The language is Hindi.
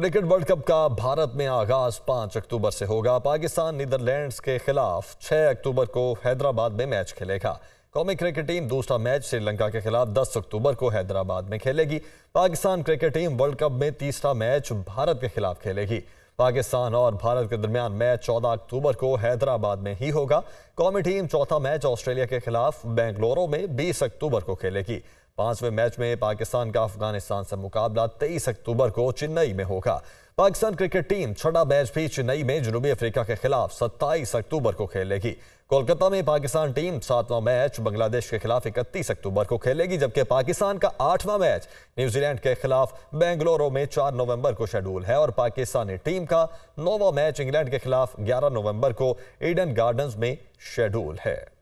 क्रिकेट वर्ल्ड कप का भारत में आगाज़ 5 अक्टूबर से होगा। पाकिस्तान नीदरलैंड्स के खिलाफ 6 अक्टूबर को हैदराबाद में मैच खेलेगा। कौमी क्रिकेट टीम दूसरा मैच श्रीलंका के खिलाफ 10 अक्टूबर को हैदराबाद में खेलेगी। Pakistan cricket team world cup में तीसरा मैच भारत के खिलाफ खेलेगी। पाकिस्तान और भारत के दरमियान मैच 14 अक्टूबर को हैदराबाद में ही होगा। कौमी टीम चौथा मैच ऑस्ट्रेलिया के खिलाफ बेंगलुरु में 20 अक्टूबर को खेलेगी। पाँचवें मैच में पाकिस्तान का अफ़गानिस्तान से मुकाबला 23 अक्टूबर को चेन्नई में होगा। पाकिस्तान क्रिकेट टीम छठा मैच भी चेन्नई में जनूबी अफ्रीका के खिलाफ 27 अक्टूबर को खेलेगी। कोलकाता में पाकिस्तान टीम सातवां मैच बांग्लादेश के खिलाफ 31 अक्टूबर को खेलेगी, जबकि पाकिस्तान का आठवां मैच न्यूजीलैंड के खिलाफ बेंगलुरु में 4 नवंबर को शेड्यूल है और पाकिस्तानी टीम का नौवां मैच इंग्लैंड के खिलाफ 11 नवंबर को ईडन गार्डन्स में शेड्यूल है।